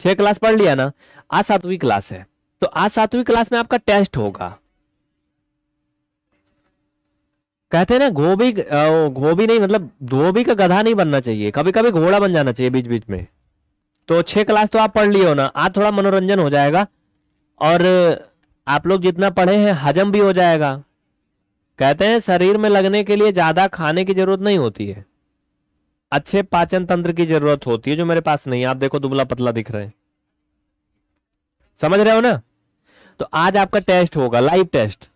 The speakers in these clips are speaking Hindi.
छह क्लास पढ़ लिया ना, आज सातवीं क्लास है। तो आज सातवीं क्लास में आपका टेस्ट होगा। कहते हैं ना, गोभी गोभी नहीं मतलब धोबी का गधा नहीं बनना चाहिए। कभी कभी घोड़ा बन जाना चाहिए बीच बीच में। तो छह क्लास तो आप पढ़ लिए हो ना, आज थोड़ा मनोरंजन हो जाएगा। और आप लोग जितना पढ़े हैं, हजम भी हो जाएगा। कहते हैं, शरीर में लगने के लिए ज़्यादा खाने की ज़रूरत नहीं होती है। अच्छे पाचन तंत्र की ज़रूरत होती है जो मेरे पास नहीं आप देखो दुबला पतला दिख रहे हैं। समझ रहे हो ना? तो आज आपका टेस्ट होगा लाइव टेस्ट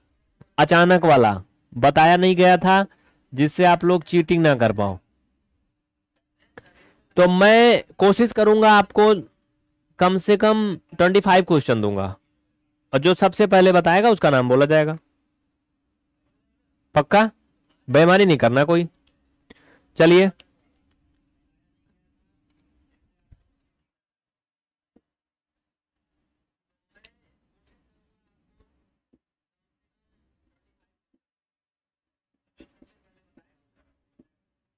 अचानक वाला। बताया नहीं गया था जिससे आप लोग चीटिंग ना कर पाओ। तो मैं कोशिश करूँगा आपको कम से कम ट्वेंटी फाइव क्वेश्चन दूँगा। और जो सबसे पहले बताएगा, उसका नाम बोला जाएगा। पक्का? बेमानी नहीं करना कोई। चलिए।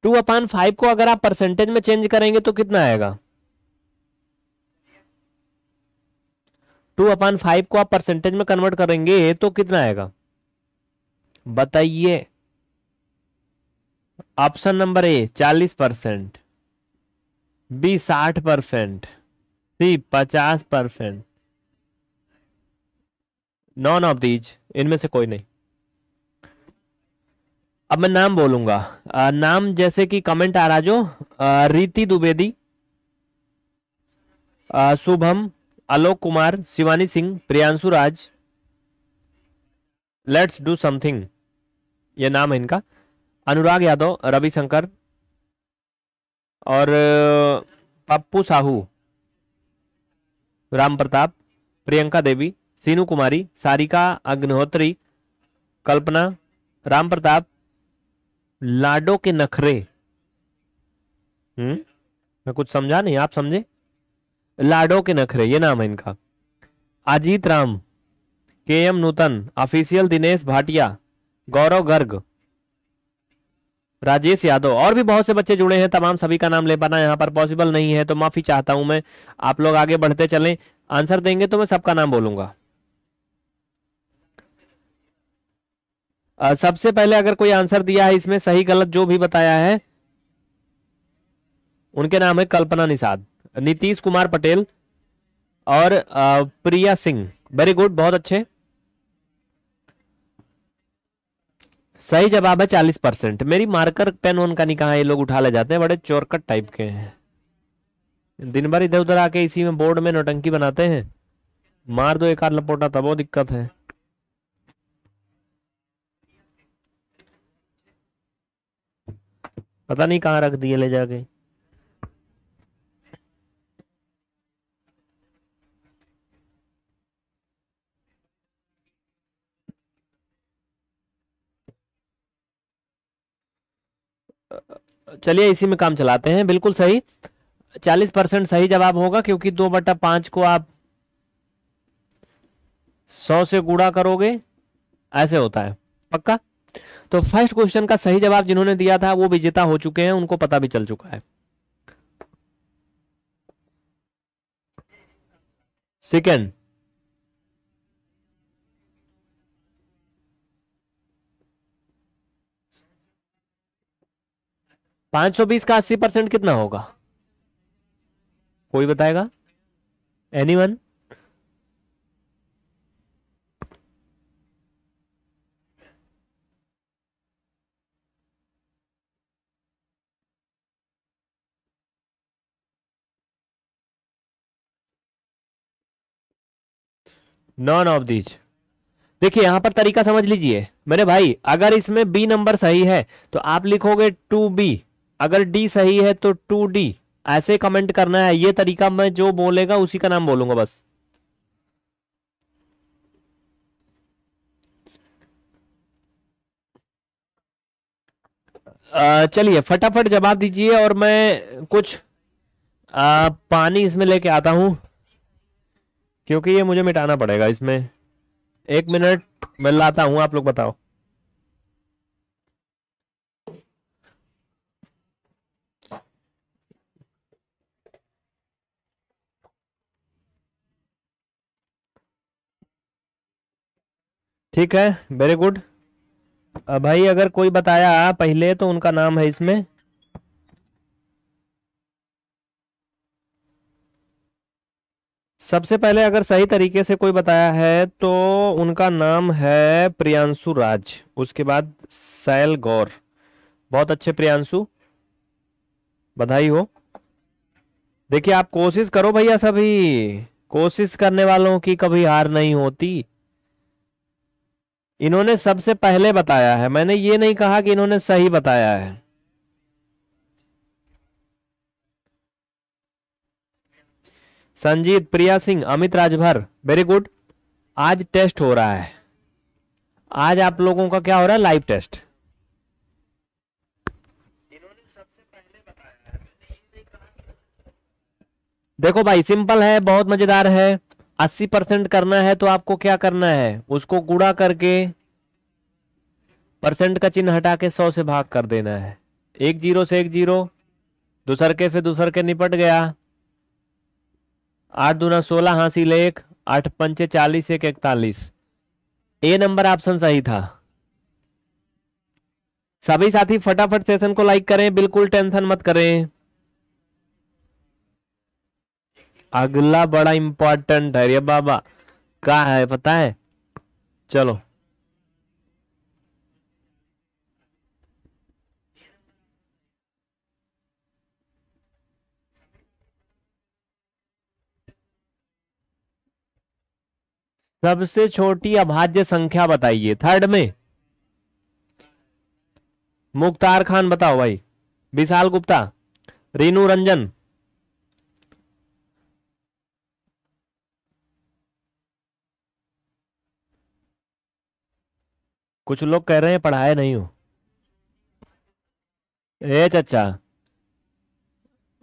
टू अपान फाइव को अगर आप परसेंटेज में चेंज करेंगे तो कितना आएगा? टू अपान फाइव को आप परसेंटेज में कन्वर्ट करेंगे तो कितना आएगा? बताइए। ऑप्शन नंबर ए, चालीस परसेंट, बी, साठ परसेंट, सी, पचास परसेंट। नॉन ऑफ़ दीज इनमें से कोई नहीं। अब मैं नाम बोलूँगा। आ, नाम जैसे कि कमेंट आ रहा जो Riti Dwivedi. Shubham Alok Kumar Shivani Singh Priyanshu Raj. Let's do something ये नाम है इनका। अनुराग यादव रवि शंकर और पप्पू साहू। राम प्रताप प्रियंका देवी सीनू कुमारी सारिका अग्निहोत्री कल्पना राम प्रताप लाडो के नखरे। हम्म? मैं कुछ समझा नहीं आप समझे? लाडो के नखरे ये नाम है इनका। Ajit Ram K M Nutan official Dinesh Bhatia Gaurav Garg Rajesh Yadav और भी बहुत से बच्चे जुड़े हैं तमाम सभी का नाम ले पाना यहाँ पर पॉसिबल नहीं है तो माफ़ी चाहता हूँ मैं। आप लोग आगे बढ़ते चलें। आंसर देंगे तो मैं सबका नाम बोलूँगा। सबसे पहले अगर कोई आंसर दिया है इसमें सही, गलत, जो भी बताया है, उनके नाम है कल्पना निषाद, नीतीश कुमार पटेल और प्रिया सिंह। वेरी गुड बहुत अच्छे। सही जवाब है चालीस परसेंट। मेरी मार्कर पेन वन का नहीं, कहा ये लोग उठा ले जाते हैं, बड़े चोरकट टाइप के हैं। दिन भर इधर उधर आके इसी में बोर्ड में नोटंकी बनाते हैं। मार दो एक आध लपोटा, तब वो दिक्कत है। पता नहीं कहाँ रख दिए ले जाके। चलिए इसी में काम चलाते हैं, बिल्कुल सही। चालीस परसेंट सही जवाब होगा, क्योंकि दो बटा पाँच को आप सौ से गुड़ा करोगे, ऐसे होता है। पक्का? तो फ़र्स्ट क्वेश्चन का सही जवाब जिन्होंने दिया था, वो विजेता हो चुके हैं, उनको पता भी चल चुका है। सेकेंड। पाँच सौ बीस का अस्सी परसेंट कितना होगा? कोई बताएगा? एनीवन नॉन ऑफ़ दीज देखिए यहाँ पर तरीका समझ लीजिए। मेरे भाई अगर इसमें बी नंबर सही है तो आप लिखोगे टू बी अगर डी सही है तो टू डी ऐसे कमेंट करना है। ये तरीका मैं जो बोलेगा उसी का नाम बोलूँगा बस। चलिए फटाफट जवाब दीजिए और मैं कुछ आ, पानी इसमें लेके आता हूँ। क्योंकि ये मुझे मिटाना पड़ेगा इसमें। एक मिनट, मैं लाता हूँ, आप लोग बताओ। ठीक है वेरी गुड भाई, अगर कोई बताया पहले तो उनका नाम है इसमें। सबसे पहले अगर सही तरीके से कोई बताया है तो उनका नाम है प्रियांशु राज। उसके बाद सैल गौर। बहुत अच्छे प्रियांशु। बधाई हो। देखिए, आप कोशिश करो भैया सभी। कोशिश करने वालों की कभी हार नहीं होती। इन्होंने सबसे पहले बताया है। मैंने ये नहीं कहा कि इन्होंने सही बताया है। संजीत, प्रिया सिंह, अमित राजभर। वेरी गुड आज टेस्ट हो रहा है। आज आप लोगों का क्या हो रहा है? लाइव टेस्ट देखो भाई सिंपल है, बहुत मज़ेदार है। अस्सी परसेंट करना है तो आपको क्या करना है? उसको गुड़ा करके परसेंट का चिन्ह हटा के सौ से भाग कर देना है। एक ज़ीरो से एक ज़ीरो, दूसर के फिर दूसर के निपट गया। आठ दूना सोलह हासिल एक, आठ पंचे चालीस, एक इकतालीस ए नंबर ऑप्शन सही था। सभी साथी फटाफट सेशन को लाइक करें, बिल्कुल टेंशन मत करें। अगला बड़ा इंपॉर्टेंट है बाबा, का है, पता है? चलो। सबसे छोटी अभाज्य संख्या बताइए थर्ड में। मुख्तार खान बताओ भाई, विशाल गुप्ता, रीनू रंजन। कुछ लोग कह रहे हैं पढ़ाए नहीं हो। ए चचा,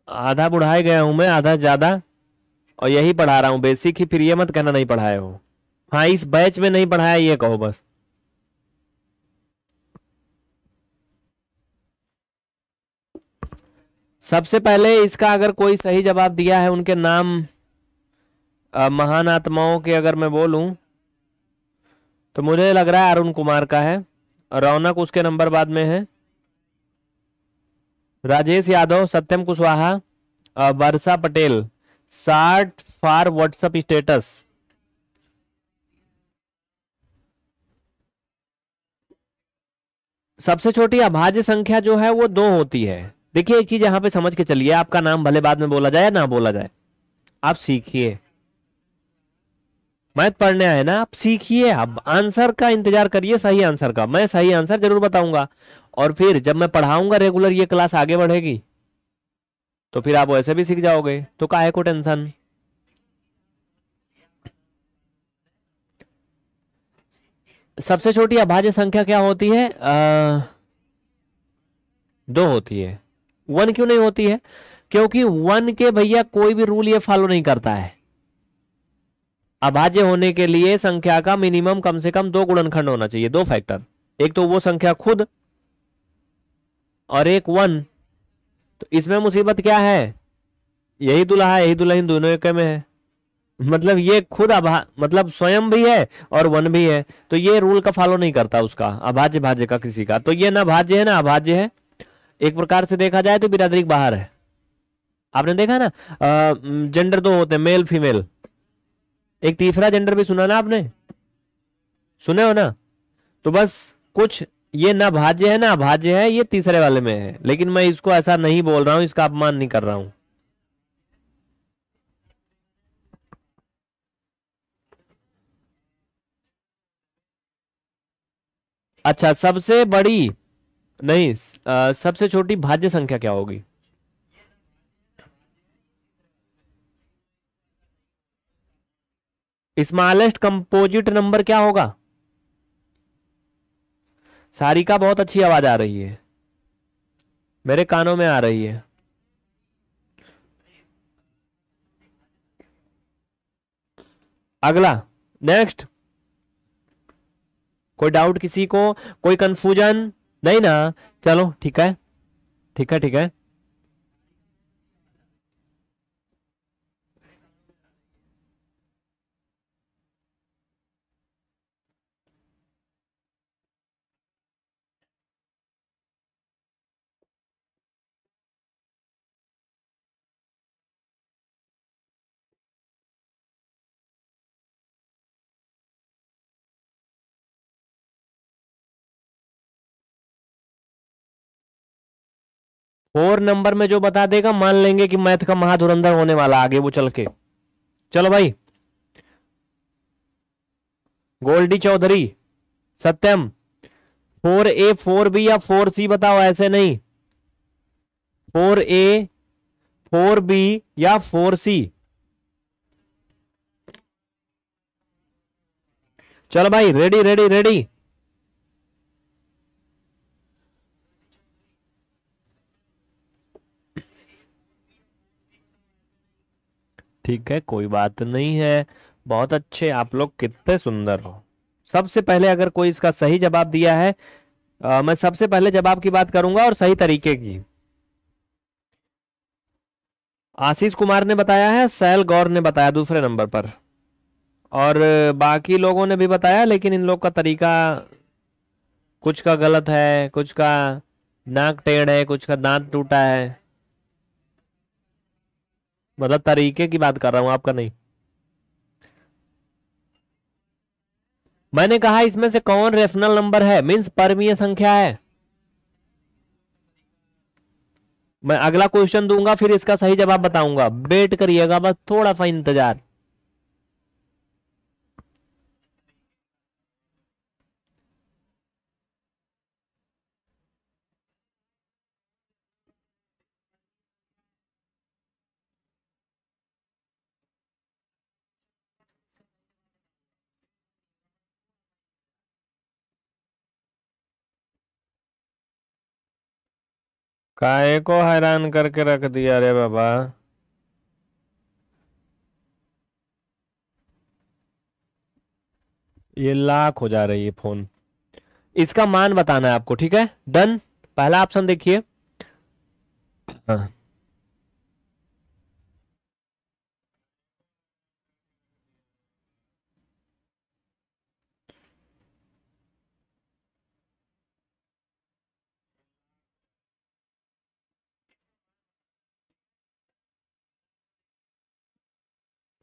आधा बुढ़ाए गया हूँ मैं, आधा ज़्यादा, और यही पढ़ा रहा हूँ। बेसिक ही फिर ये मत कहना नहीं पढ़ाए हो। हाँ इस बैच में नहीं पढ़ाया, ये कहो बस। सबसे पहले इसका अगर कोई सही जवाब दिया है, उनके नाम महान आत्माओं के अगर मैं बोलूँ तो मुझे लग रहा है अरुण कुमार का है रौनक उसके नंबर बाद में है। राजेश यादव, सत्यम कुशवाहा वर्षा पटेल, साठ फार व्हाट्सअप स्टेटस। सबसे छोटी अभाज्य संख्या जो है, वो दो होती है। देखिए एक चीज़ यहाँ पे समझ के चलिए, आपका नाम भले बाद में बोला जाए ना बोला जाए। आप सीखिए। मैथ पढ़ने आए ना, आप सीखिए। अब आंसर का इंतज़ार करिए, सही आंसर का। मैं सही आंसर ज़रूर बताऊँगा। और फिर जब मैं पढ़ाऊँगा रेगुलर ये क्लास आगे बढ़ेगी तो फिर आप वैसे भी सीख जाओगे। तो काहे को टेंशन सबसे छोटी अभाज्य संख्या क्या होती है? आ, दो होती है। वन क्यों नहीं होती है? क्योंकि वन के भैया कोई भी रूल ये फॉलो नहीं करता है। अभाज्य होने के लिए संख्या का मिनिमम कम से कम दो गुणनखंड होना चाहिए दो फैक्टर एक तो वो संख्या खुद और एक वन। तो इसमें मुसीबत क्या है? यही दुल्हा यही दुल्हन दोनों एक में है। मतलब ये खुद अभा मतलब स्वयं भी है और वन भी है तो ये रूल का फॉलो नहीं करता उसका अभाज्य भाज्य का किसी का। तो ये ना भाज्य है ना अभाज्य है एक प्रकार से देखा जाए तो बिरादरी बाहर है। आपने देखा ना? आ, जेंडर दो होते हैं मेल फीमेल एक तीसरा जेंडर भी सुना ना आपने? सुने हो ना? तो बस कुछ ये ना भाज्य है ना अभाज्य है ये तीसरे वाले में है। लेकिन मैं इसको ऐसा नहीं बोल रहा हूँ इसका अपमान नहीं कर रहा हूँ। अच्छा सबसे बड़ी नहीं आ, सबसे छोटी भाज्य संख्या क्या होगी? स्मॉलेस्ट कंपोजिट नंबर क्या होगा? सारिका बहुत अच्छी आवाज़ आ रही है। मेरे कानों में आ रही है। अगला नेक्स्ट कोई डाउट किसी को, कोई कंफ्यूजन नहीं ना? चलो, ठीक है। ठीक है ठीक है। फोर नंबर में जो बता देगा, मान लेंगे कि मैथ का महाधुरंधर होने वाला आगे वो चल के। चलो भाई। Goldi Chaudhary, Satyam, four A, four B या फोर सी बताओ, ऐसे नहीं। फोर ए, फोर बी या फोर सी। चलो भाई रेडी रेडी रेडी ठीक है कोई बात नहीं है। बहुत अच्छे आप लोग कितने सुंदर हो। सबसे पहले अगर कोई इसका सही जवाब दिया है आ, मैं सबसे पहले जवाब की बात करूँगा और सही तरीके की। आशीष कुमार ने बताया है सैल गौर ने बताया दूसरे नंबर पर। और बाकी लोगों ने भी बताया लेकिन इन लोग का तरीका कुछ का गलत है कुछ का नाक टेढ़ है कुछ का दांत टूटा है। मतलब तरीके की बात कर रहा हूँ आपका नहीं। मैंने कहा, इसमें से कौन रेफनल नंबर है? मीन्स परमीय संख्या है। मैं अगला क्वेश्चन दूँगा, फिर इसका सही जवाब बताऊँगा। वेट करिएगा, बस थोड़ा सा इंतज़ार। काय को हैरान करके रख दिया रे बाबा? ये लाख हो जा रही है फ़ोन। इसका मान बताना है आपको, ठीक है? डन, पहला ऑप्शन देखिए। हाँ।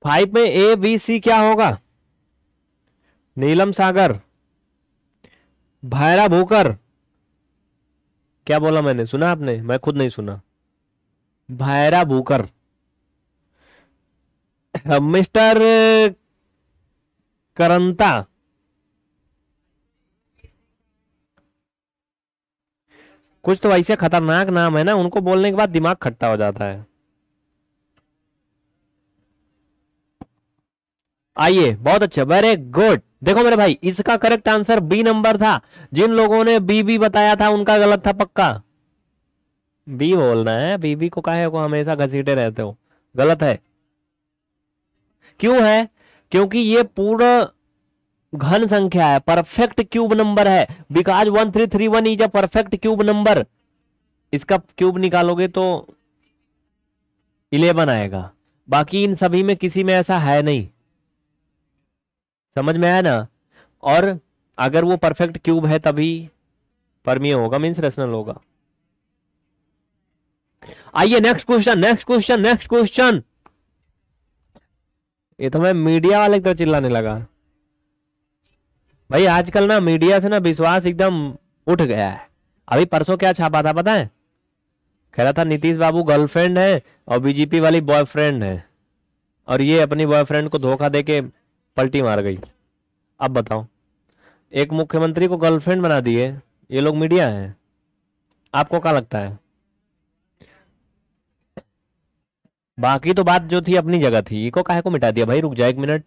फाइव में ए, बी, सी क्या होगा? नीलम सागर, भैरा भूकर। क्या बोला मैंने? सुना आपने? मैं खुद नहीं सुना। भैरा भूकर। मिस्टर करंता। कुछ तो ऐसे खतरनाक नाम है ना, उनको बोलने के बाद दिमाग खट्टा हो जाता है। आइए, बहुत अच्छा वेरी गुड देखो मेरे भाई, इसका करेक्ट आंसर बी नंबर था। जिन लोगों ने बी बी बताया था, उनका गलत था पक्का। बी बोलना है बीबी को काहे को हमेशा घसीटे रहते हो? गलत है। क्यों है? क्योंकि ये पूरा घन संख्या है परफेक्ट क्यूब नंबर है। Because one three three one is a perfect cube number इसका क्यूब निकालोगे तो इलेवन आएगा। बाकी इन सभी में किसी में ऐसा है नहीं। समझ में आया ना? और अगर वो परफेक्ट क्यूब है, तभी परमीय होगा मीन्स रेशनल होगा। आइए next question next question next question ये तो मैं मीडिया वाले तरह चिल्लाने लगा। भाई, आजकल ना मीडिया से ना विश्वास एकदम उठ गया है। अभी परसों क्या छापा था, पता है? कह रहा था, नीतीश बाबू गर्लफ्रेंड है और बीजेपी वाली बॉयफ्रेंड है। और ये अपनी बॉयफ्रेंड को धोखा देके पलटी मार गई। अब बताओ, एक मुख्यमंत्री को गर्लफ्रेंड बना दिए, ये लोग मीडिया है। आपको क्या लगता है? बाकी तो बात जो थी अपनी जगह थी, इको काहे को मिटा दिया? भाई, रुक जाए एक minute.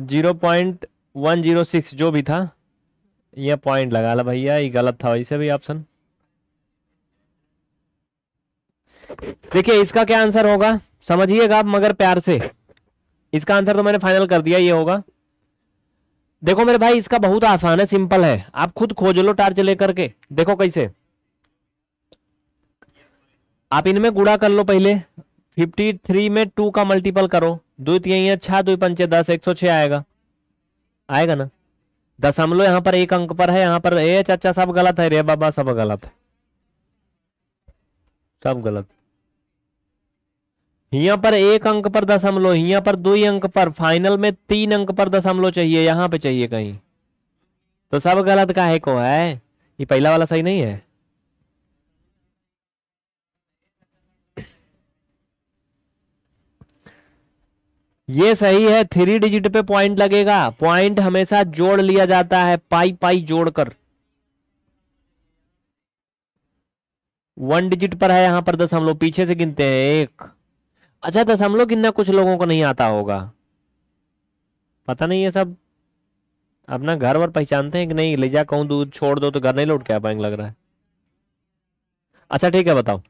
Zero point one zero six जो भी था ये पॉइंट लगा ला भैया, ये गलत था वैसे भी ऑप्शन देखिए, इसका क्या आंसर होगा? समझिएगा आप मगर प्यार से। इसका आंसर तो मैंने फाइनल कर दिया, ये होगा। देखो मेरे भाई, इसका बहुत आसान है सिंपल है। आप खुद खोज लो टार्च लेकर के। देखो कैसे। आप इनमें गुड़ा कर लो पहले। 53 में टू का मल्टीपल करो। दो तीन छह, दो पंचे, दस, एक सौ छह आएगा। आएगा ना? दशमलव यहाँ पर एक अंक पर है, यहाँ पर ए, चाचा सब गलत है, रे बाबा सब गलत है। सब गलत। यहाँ पर एक अंक पर दशमलव यहाँ पर दो अंक पर फाइनल में तीन अंक पर दशमलव चाहिए, यहाँ पे चाहिए कहीं। तो सब गलत का है को है? ये पहला वाला सही नहीं है? ये सही है थ्री डिजिट पे पॉइंट लगेगा। पॉइंट हमेशा जोड़ लिया जाता है, पाई पाई जोड़कर। वन डिजिट पर है, यहाँ पर दशमलव पीछे से गिनते हैं, एक। अच्छा दशमलव गिनना कुछ लोगों को नहीं आता होगा। पता नहीं ये सब। अपना घर वर पहचानते हैं कि नहीं? ले जा, कहूँ दूध छोड़ दो तो घर नहीं लौट के आ पाएँगे, लग रहा है। अच्छा ठीक है, बताओ।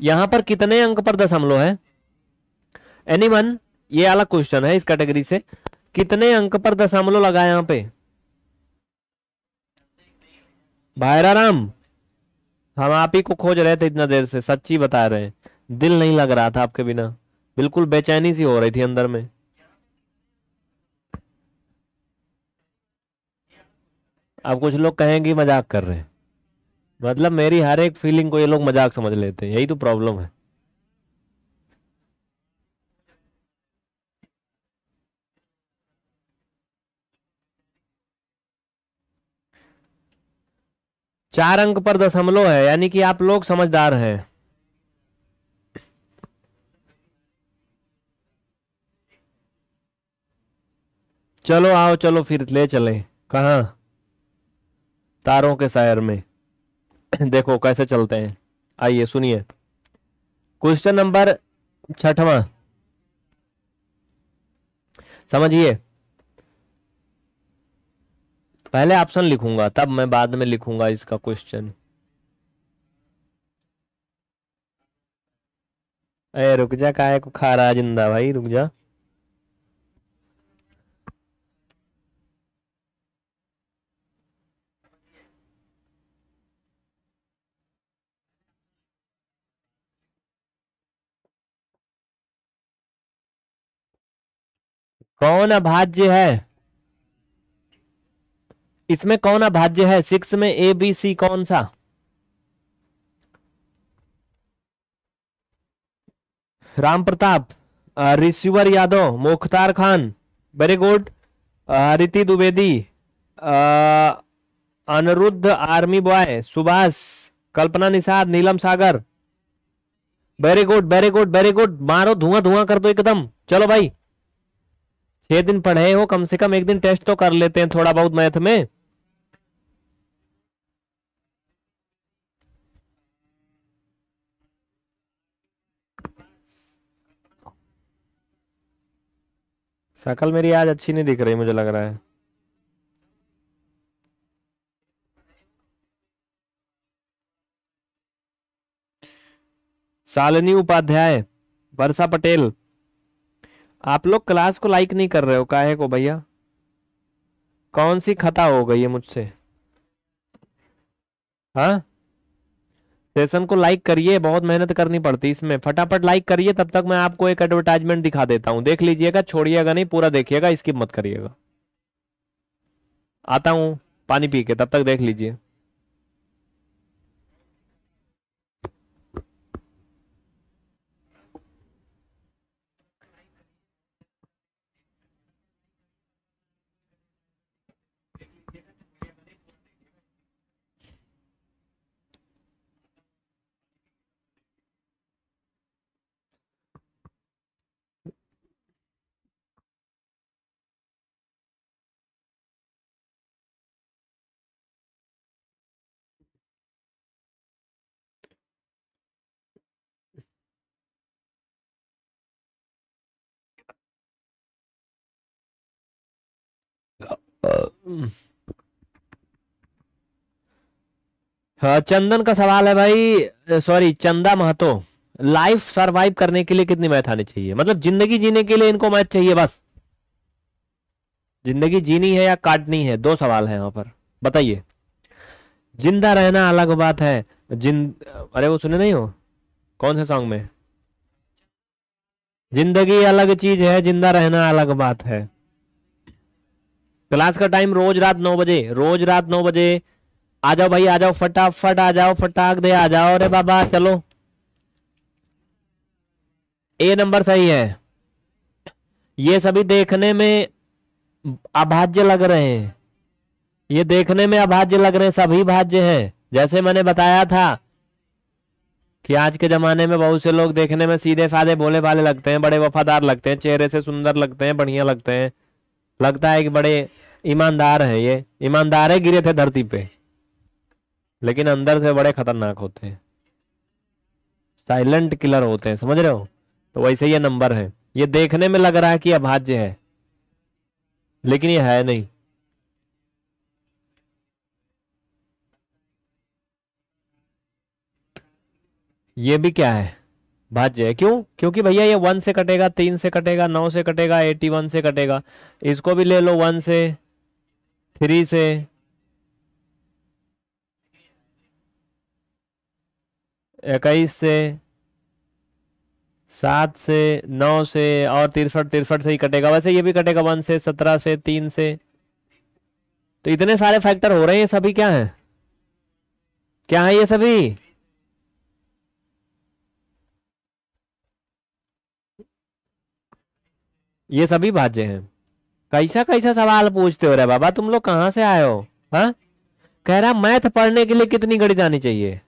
यहाँ पर कितने अंक पर दशमलव है? एनीवन ये अलग क्वेश्चन है इस कैटेगरी से। कितने अंक पर दशमलव लगा यहाँ पे? भाईरा राम हम आप ही को खोज रहे थे इतना देर से, सच्ची बता रहे हैं। दिल नहीं लग रहा था आपके बिना। बिल्कुल बेचैनी सी हो रही थी अंदर में। अब कुछ लोग कहेंगे, मज़ाक कर रहे हैं। मतलब मेरी हर एक फीलिंग को ये लोग मज़ाक समझ लेते हैं, यही तो प्रॉब्लम है। चार अंक पर दशमलव है, यानी कि आप लोग समझदार हैं। चलो आओ, चलो फिर ले चले। कहा? तारों के शायर में। देखो कैसे चलते हैं। आइए सुनिए। क्वेश्चन नंबर छठवा। समझिए। पहले ऑप्शन लिखूँगा, तब मैं बाद में लिखूँगा इसका क्वेश्चन अरे रुक जा काय को खा रहा ज़िंदा भाई? रुक जा। कौन अभाज्य है? इसमें कौन अभाज्य है? सिक्स में ए बी सी कौन सा? Ram Pratap receiver Yadav, Mukhtar Khan very good Riti Dwivedi Anirudh army boy, Subhash, Kalpana Nishad, Neelam Sagar. Very good very good very good मारो धुआँ धुआँ कर दो एकदम. चलो भाई छह दिन पढ़े हो कम से कम एक दिन टेस्ट तो कर लेते हैं थोड़ा बहुत मैथ में। शकल मेरी आज अच्छी नहीं दिख रही, मुझे लग रहा है। सालनी उपाध्याय, वर्षा पटेल। आप लोग क्लास को लाइक नहीं कर रहे हो, काहे को भैया? कौन सी खता हो गई है मुझसे? हाँ? सेशन को लाइक करिए, बहुत मेहनत करनी पड़ती इसमें। फटाफट लाइक करिए, तब तक मैं आपको एक एडवर्टाइजमेंट दिखा देता हूँ। देख लीजिएगा, छोड़िएगा नहीं, पूरा देखिएगा इसकी मत करिएगा। आता हूँ, पानी पी के, तब तक देख लीजिए। हाँ चंदन का सवाल है भाई सॉरी चंदा महतो। लाइफ सरवाइव करने के लिए कितनी मैथ आनी चाहिए? मतलब ज़िंदगी जीने के लिए इनको मैथ चाहिए बस। ज़िंदगी जीनी है या काटनी है? दो सवाल है यहाँ पर। बताइए। ज़िंदा रहना अलग बात है। जिन, अरे वो सुने नहीं हो? कौन से सॉन्ग में? ज़िंदगी अलग चीज़ है, ज़िंदा रहना अलग बात है। क्लास का टाइम रोज रात नौ बजे, रोज रात नौ बजे। आ जाओ भाई, आ जाओ, फटाफट आ जाओ, फटाक दे, आ जाओ। अरे बाबा, चलो। ए नंबर सही है। ये सभी देखने में अभाज्य लग रहे हैं। ये देखने में अभाज्य लग रहे हैं, सभी भाज्य हैं। जैसे मैंने बताया था कि आज के जमाने में बहुत से लोग देखने में सीधे फादे बोले भाले लगते हैं, बड़े वफादार लगते हैं, चेहरे से सुंदर लगते हैं, बढ़िया लगते हैं। लगता है कि बड़े ईमानदार हैं ये। ईमानदार है, गिरे थे धरती पे। लेकिन अंदर से बड़े खतरनाक होते हैं। साइलेंट किलर होते हैं, समझ रहे हो? तो वैसे ये नंबर है। ये देखने में लग रहा है कि अभाज्य है। लेकिन ये है नहीं। ये भी क्या है? भाज्य है। क्यों? क्योंकि भैया ये वन से कटेगा, तीन से कटेगा, नौ से कटेगा एटी वन से कटेगा। इसको भी ले लो वन से थ्री से। इक्कीस से, सात से, नौ से, और तिरसठ तिरसठ से ही कटेगा। वैसे ये भी कटेगा वन से, सत्रह से, तीन से। तो इतने सारे फैक्टर हो रहे हैं सभी क्या है? क्या है ये सभी? ये सभी भाज्य हैं। कैसा कैसा सवाल पूछते हो रे बाबा? तुम लोग कहाँ से आए हो? हा? कह रहा, मैथ पढ़ने के लिए कितनी गणित आनी चाहिए?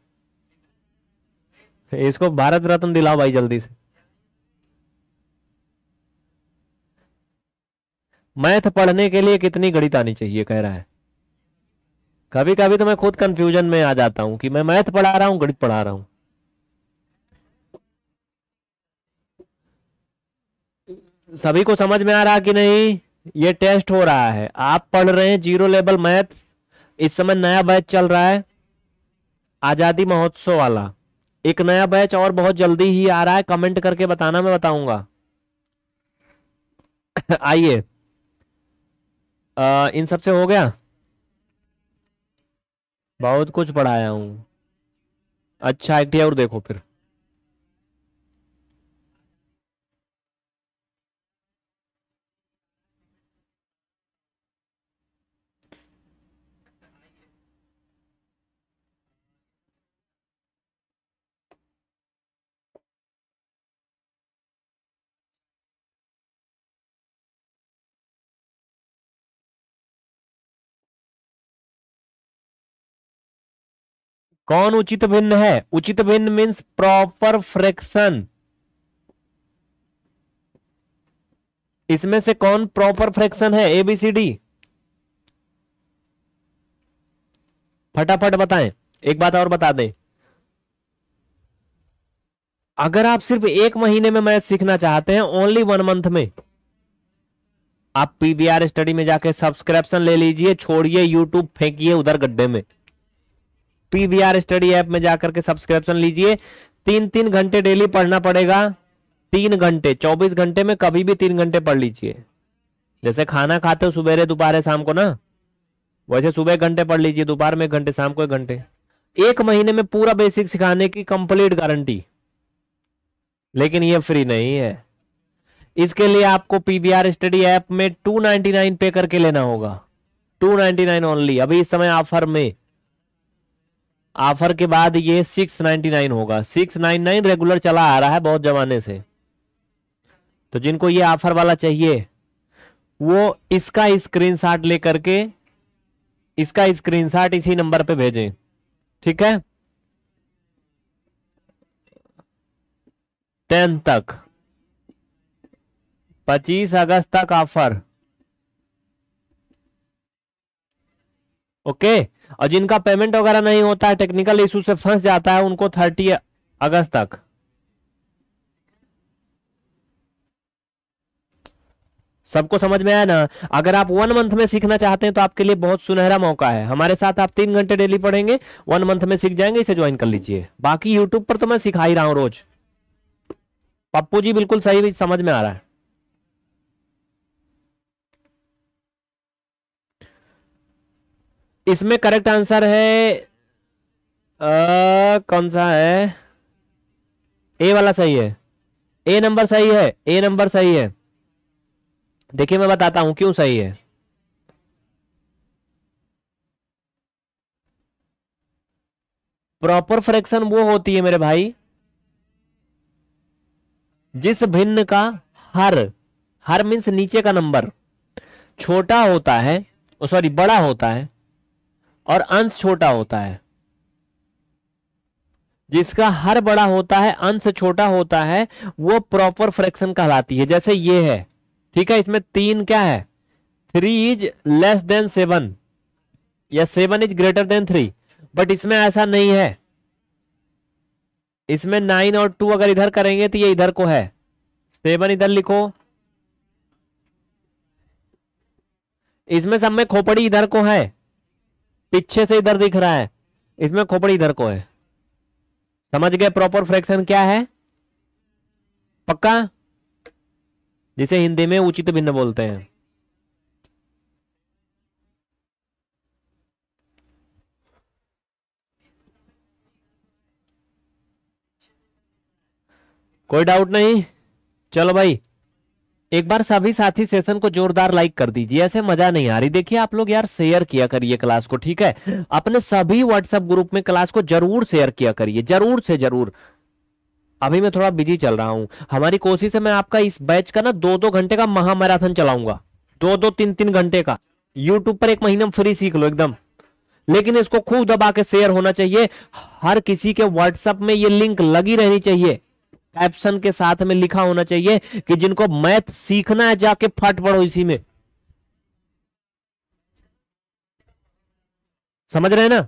इसको भारत रत्न दिलाओ भाई जल्दी से। मैथ पढ़ने के लिए कितनी गणित आनी चाहिए, कह रहा है। कभी कभी तो मैं खुद कंफ्यूजन में आ जाता हूँ कि मैं मैथ पढ़ा रहा हूँ गणित पढ़ा रहा हूँ। सभी को समझ में आ रहा कि नहीं? ये टेस्ट हो रहा है। आप पढ़ रहे हैं ज़ीरो लेवल मैथ इस समय नया बैच चल रहा है। आज़ादी महोत्सव वाला। एक नया बैच और बहुत जल्दी ही आ रहा है। कमेंट करके बताना मैं बताऊँगा। आइए। इन सबसे हो गया? बहुत कुछ पढ़ाया हूँ। अच्छा एक और देखो फिर। कौन उचित भिन्न है? उचित भिन्न मीन्स प्रॉपर फ्रैक्शन इसमें से कौन प्रॉपर फ्रैक्शन है? एबीसीडी फटाफट बताएँ। एक बात और बता दें। अगर आप सिर्फ़ एक महीने में मैथ सीखना चाहते हैं ओनली वन मंथ में, आप पीवीआर स्टडी में जाके सब्सक्रिप्शन ले लीजिए, छोड़िए यूट्यूब फेंकिए उधर गड्ढे में। पीवीआर स्टडी ऐप में जाकर के सब्सक्रिप्शन लीजिए। तीन तीन घंटे डेली पढ़ना पड़ेगा। तीन घंटे, चौबीस घंटे में कभी भी तीन घंटे पढ़ लीजिए। जैसे खाना खाते हो सुबह दोपहर शाम को ना? वैसे सुबह घंटे पढ़ लीजिए, दोपहर में घंटे, शाम को एक घंटे। एक महीने में पूरा बेसिक सिखाने की कंप्लीट गारंटी लेकिन ये फ्री नहीं है। इसके लिए आपको पीबीआर स्टडी ऐप में 299 पे करके लेना होगा। 299 ओनली अभी इस समय ऑफ़र में। ऑफ़र के बाद ये 699 होगा। 699 रेगुलर चला आ रहा है बहुत जमाने से। तो जिनको ये ऑफ़र वाला चाहिए, वो इसका स्क्रीनशॉट लेकर के, इसका स्क्रीनशॉट इसी नंबर पे भेजें। ठीक है? टेन तक। 25 अगस्त तक ऑफ़र ओके और जिनका पेमेंट वगैरह नहीं होता है टेक्निकल इशू से फंस जाता है, उनको थर्टी अगस्त तक। सबको समझ में आया ना? अगर आप वन मंथ में सीखना चाहते हैं तो आपके लिए बहुत सुनहरा मौका है। हमारे साथ आप तीन घंटे डेली पढ़ेंगे वन मंथ में सीख जाएँगे, इसे ज्वाइन कर लीजिए। बाकी यूट्यूब पर तो मैं सिखा ही रहा हूँ रोज। पप्पू जी बिल्कुल सही, समझ में आ रहा है। इसमें करेक्ट आंसर है आ, कौन सा है? ए वाला सही है। ए नंबर सही है ए नंबर सही है। देखिए मैं बताता हूँ क्यों सही है। प्रॉपर फ्रैक्शन वो होती है मेरे भाई जिस भिन्न का हर हर मीन्स नीचे का नंबर छोटा होता है सॉरी बड़ा होता है और अंश छोटा होता है। जिसका हर बड़ा होता है, अंश छोटा होता है, वो प्रॉपर फ्रैक्शन कहलाती है। जैसे ये है, ठीक है, इसमें तीन क्या है? Three is less than seven या seven is greater than three but इसमें ऐसा नहीं है। इसमें नाइन और टू अगर इधर करेंगे तो ये इधर को है। सेवन इधर लिखो। इसमें सब में खोपड़ी इधर को है। पीछे से इधर दिख रहा है। इसमें खोपड़ी इधर को है। समझ गए प्रॉपर फ्रैक्शन क्या है? पक्का? जिसे हिंदी में उचित भिन्न बोलते हैं। कोई डाउट नहीं? चलो भाई। एक बार सभी साथी सेशन को जोरदार लाइक कर दीजिए, ऐसे मज़ा नहीं आ रही। देखिए, आप लोग यार शेयर किया करिए क्लास को, ठीक है? अपने सभी व्हाट्सएप ग्रुप में क्लास को ज़रूर शेयर किया करिए, ज़रूर से ज़रूर। अभी मैं थोड़ा बिज़ी चल रहा हूँ। हमारी कोशिश है, मैं आपका इस बैच का ना दो दो घंटे का महामैराथन चलाऊँगा। दो दो तीन तीन घंटे का। यूट्यूब पर एक महीना फ्री सीख लो एकदम। लेकिन इसको खूब दबा के शेयर होना चाहिए। हर किसी के व्हाट्सएप में ये लिंक लगी रहनी चाहिए। कैप्शन के साथ में लिखा होना चाहिए कि जिनको मैथ सीखना है, जाके फट पड़ो इसी में। समझ रहे ना?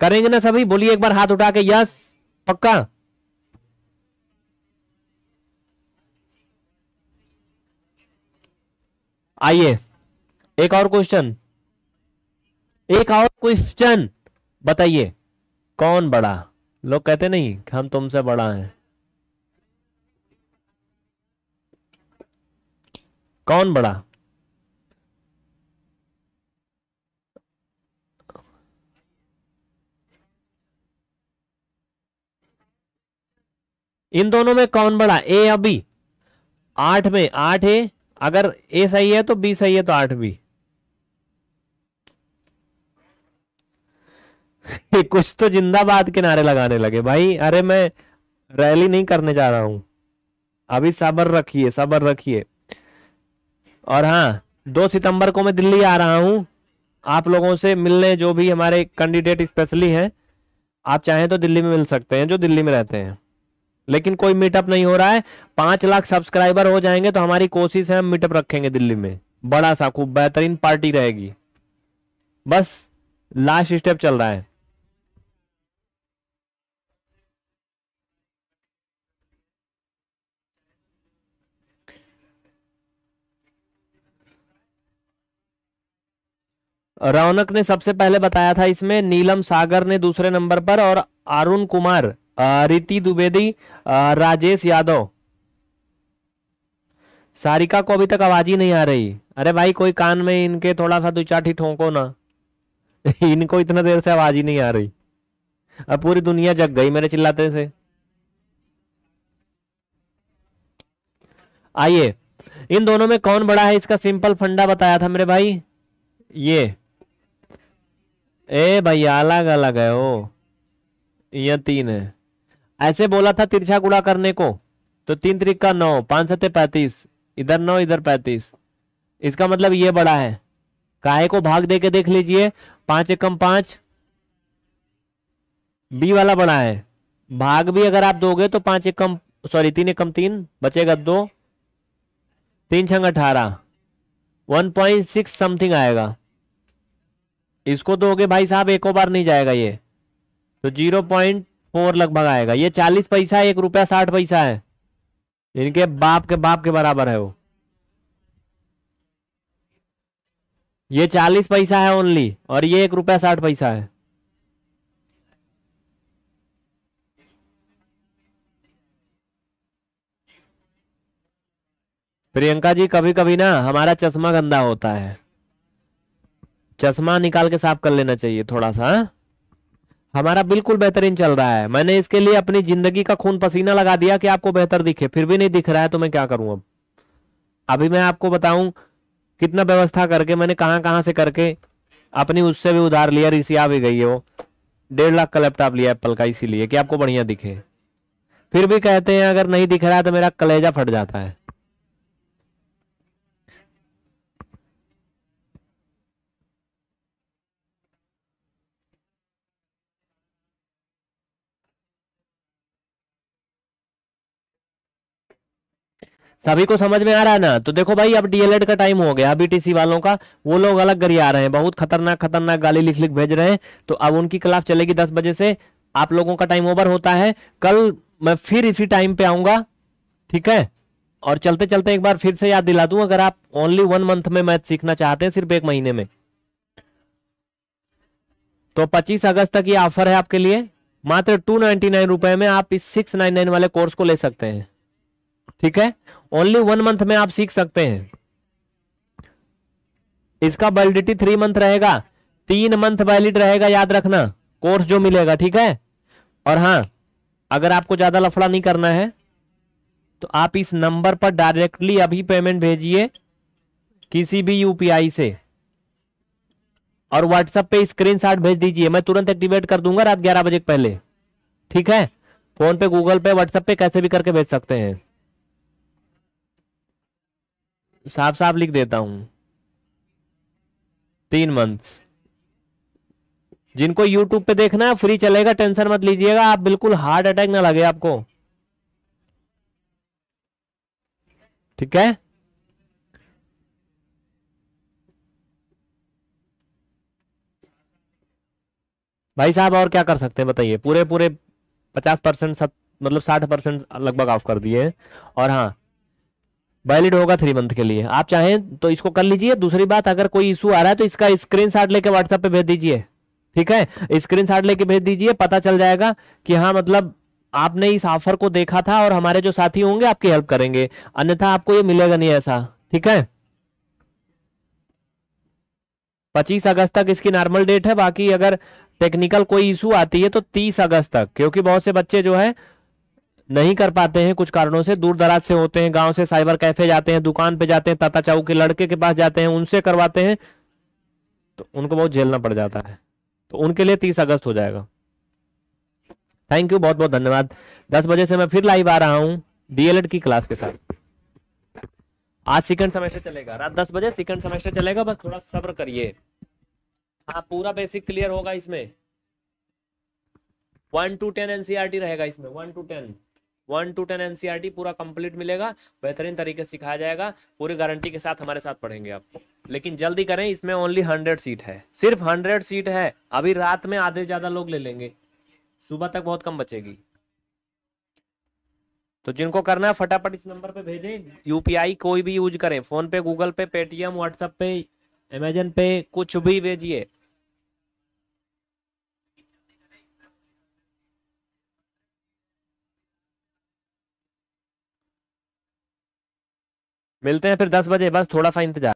करेंगे ना सभी? बोलिए एक बार हाथ उठा के, यस, पक्का? आइए, एक और क्वेश्चन एक और क्वेश्चन बताइए, कौन बड़ा? लोग कहते नहीं, हम तुमसे बड़ा हैं। कौन बड़ा? इन दोनों में कौन बड़ा? ए या बी आठ में आठ ए अगर ए सही है तो बी सही है तो आठ बी कुछ तो जिंदाबाद के नारे लगाने लगे। भाई, अरे मैं रैली नहीं करने जा रहा हूँ। अभी सबर रखिए सबर रखिए। और हाँ दो सितंबर को मैं दिल्ली आ रहा हूँ। आप लोगों से मिलने जो भी हमारे कैंडिडेट स्पेशली हैं, आप चाहें तो दिल्ली में मिल सकते हैं, जो दिल्ली में रहते हैं। लेकिन कोई मीटअप नहीं हो रहा है। पाँच लाख सब्सक्राइबर हो जाएँगे तो हमारी कोशिश है हम मीटअप रखेंगे दिल्ली में। बड़ा सा खूब बेहतरीन पार्टी रहेगी। बस लास्ट स्टेप चल रहा है। रौनक ने सबसे पहले बताया था इसमें, नीलम सागर ने दूसरे नंबर पर और अरुण कुमार रीति द्विवेदी राजेश यादव। सारिका को अभी तक आवाज़ ही नहीं आ रही। अरे भाई, कोई कान में इनके थोड़ा सा दो चाठी ठोंको ना। इनको इतना देर से आवाज़ ही नहीं आ रही। अब पूरी दुनिया जग गई मेरे चिल्लाते से। आइए, इन दोनों में कौन बड़ा है? इसका सिंपल फंडा बताया था मेरे भाई। ये ए भैया, अलग अलग है वो। ये तीन है। ऐसे बोला था तिरछा गुड़ा करने को। तो तीन त्रिक का नौ, पाँच सत्य पैंतीस, इधर नौ, इधर पैंतीस। इसका मतलब ये बड़ा है। काहे को भाग दे के देख लीजिए, पाँच एकम पाँच। बी वाला बड़ा है। भाग भी अगर आप दोगे तो पाँच एकम, सॉरी, तीन एकम तीन, बचेगा दो। तीन छंग अठारह। वन पॉइंट सिक्स समथिंग आएगा। इसको दोगे भाई साहब, एक बार नहीं जाएगा ये। तो ज़ीरो पॉइंट फोर लगभग आएगा। ये चालीस पैसा एक रुपया साठ पैसा है। इनके बाप के बाप के बराबर है वो। ये चालीस पैसा है ओनली और ये एक रुपया साठ पैसा है। प्रियंका जी कभी कभी ना हमारा चश्मा गंदा होता है। चश्मा निकाल के साफ़ कर लेना चाहिए थोड़ा सा हाँ? हमारा बिल्कुल बेहतरीन चल रहा है। मैंने इसके लिए अपनी ज़िंदगी का खून पसीना लगा दिया कि आपको बेहतर दिखे, फिर भी नहीं दिख रहा है तो मैं क्या करूँ अब? अभी मैं आपको बताऊँ कितना व्यवस्था करके, मैंने कहाँ कहाँ से करके अपनी उससे भी उधार लिया रिसिया भी गई है वो। डेढ़ लाख का लैपटॉप लिया एप्पल का, इसीलिए कि आपको बढ़िया दिखे। फिर भी कहते हैं, अगर नहीं दिख रहा है तो मेरा कलेजा फट जाता है। सभी को समझ में आ रहा है ना? तो देखो भाई, अब डीएलएड का टाइम हो गया। बीटीसी वालों का, वो लोग अलग गरी आ रहे हैं। बहुत खतरनाक खतरनाक गाली लिख लिख भेज रहे हैं। तो अब उनकी क्लास चलेगी दस बजे से। आप लोगों का टाइम ओवर होता है। कल मैं फिर इसी टाइम पे आऊँगा। ठीक है? और चलते चलते एक बार फिर से याद दिला दूँ, अगर आप ओनली वन मंथ में मैथ सीखना चाहते हैं, सिर्फ़ एक महीने में। तो 25 अगस्त तक ये ऑफ़र है आपके लिए। मात्र टू नाइनटी नाइन रुपए में आप इस सिक्स नाइन नाइन वाले कोर्स को ले सकते हैं। ठीक है? ओनली वन मंथ में आप सीख सकते हैं। इसका वैलिडिटी थ्री मंथ रहेगा। तीन मंथ वैलिड रहेगा, याद रखना। कोर्स जो मिलेगा, ठीक है? और हाँ अगर आपको ज़्यादा लफड़ा नहीं करना है तो आप इस नंबर पर डायरेक्टली अभी पेमेंट भेजिए किसी भी यूपीआई से। और व्हाट्सएप पे स्क्रीनशॉट भेज दीजिए। मैं तुरंत एक्टिवेट कर दूँगा रात ग्यारह बजे पहले। ठीक है? फ़ोन पे गूगल पे व्हाट्सएप पे कैसे भी करके भेज सकते हैं। साफ़ साफ़ लिख देता हूँ। तीन मंथ्स जिनको यूट्यूब पे देखना है फ्री चलेगा टेंशन मत लीजिएगा, आप बिल्कुल हार्ट अटैक ना लगे आपको। ठीक है? भाई साहब और क्या कर सकते हैं बताइए? पूरे पूरे पचास परसेंट मतलब साठ परसेंट लगभग ऑफ़ कर दिए और हाँ वैलिड होगा थ्री मंथ के लिए। आप चाहें तो इसको कर लीजिए। दूसरी बात, अगर कोई इशू आ रहा है तो इसका स्क्रीन शॉट लेके व्हाट्सएप पे भेज दीजिए। ठीक है? स्क्रीन शॉट लेके भेज दीजिए, पता चल जाएगा कि हाँ मतलब आपने इस ऑफ़र को देखा था और हमारे जो साथी होंगे आपकी हेल्प करेंगे। अन्यथा आपको ये मिलेगा नहीं ऐसा। ठीक है? पच्चीस अगस्त तक इसकी नॉर्मल डेट है। बाकी अगर टेक्निकल कोई इशू आती है तो तीस अगस्त तक। क्योंकि बहुत से बच्चे जो है नहीं कर पाते हैं, कुछ कारणों से दूर दराज से होते हैं, गाँव से साइबर कैफ़े जाते हैं, दुकान पे जाते हैं, ताता चाऊ के लड़के के पास जाते हैं, उनसे करवाते हैं तो उनको बहुत झेलना पड़ जाता है। तो उनके लिए तीस अगस्त हो जाएगा। थैंक यू बहुत बहुत धन्यवाद। दस बजे से मैं फिर लाइव आ रहा हूँ डीएलएड की क्लास के साथ। आज सेकंड सेमेस्टर चलेगा। रात दस बजे सेकंड सेमेस्टर चलेगा, बस थोड़ा सब्र करिए। हाँ पूरा बेसिक क्लियर होगा इसमें। वन टू टेन एनसीआरटी रहेगा इसमें। One two ten one two ten NCERT पूरा कंप्लीट मिलेगा, बेहतरीन तरीके से सिखाया जाएगा, पूरी गारंटी के साथ हमारे साथ पढ़ेंगे आप। लेकिन जल्दी करें, इसमें ओनली हंड्रेड सीट है। सिर्फ़ हंड्रेड सीट है। अभी रात में आधे ज़्यादा लोग ले लेंगे। सुबह तक बहुत कम बचेगी। तो जिनको करना है, फटाफट इस नंबर पे भेजें। यूपीआई कोई भी यूज़ करें। फ़ोन पे गूगल पे पेटीएम व्हाट्सएप पे अमेजन पे, कुछ भी भेजिए। मिलते हैं फिर दस बजे बस थोड़ा सा इंतज़ार।